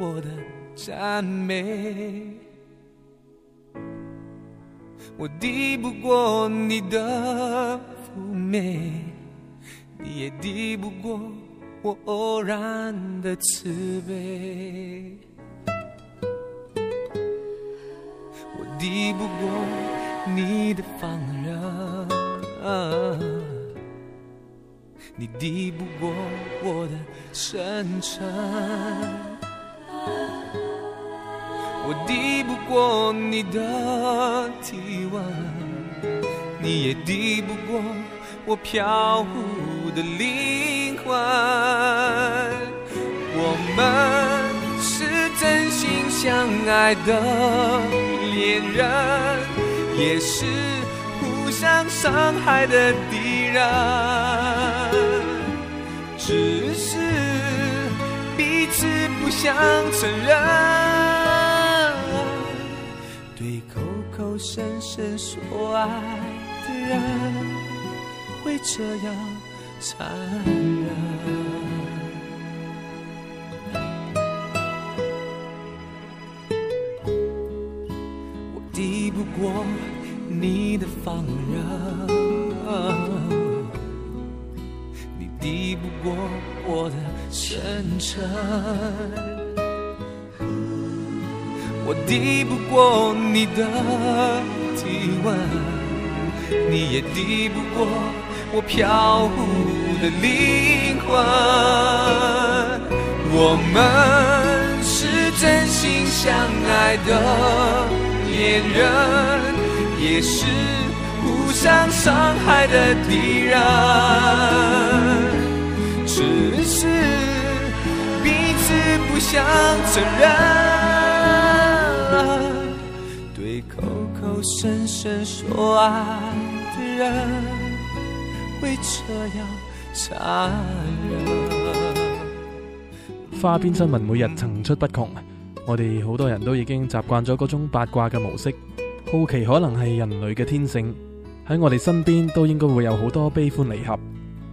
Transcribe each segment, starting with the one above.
我的赞美，我敌不过你的妩媚，你也敌不过我偶然的慈悲，我敌不过你的放任，你敌不过我的深沉。我敌不过你的体温，你也敌不过我飘忽的灵魂。我们是真心相爱的恋人，也是互相伤害的敌人。只是。想承认，对口口声声说爱的人，会这样残忍。我敌不过你的放任。抵不过我的虔诚，我抵不过你的体温，你也抵不过我飘忽的灵魂。我们是真心相爱的恋人，也是互相伤害的敌人。彼此不想承认。对口口声声说爱的人，会这样残忍。花边新闻每日层出不穷，我哋好多人都已经习惯咗嗰种八卦嘅模式，好奇可能系人类嘅天性，喺我哋身边都应该会有好多悲欢离合。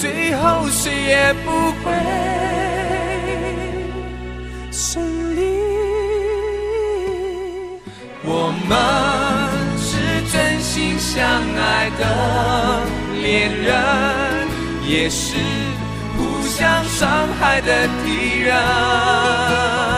最后谁也不会胜利。我们是真心相爱的恋人，也是互相伤害的敌人。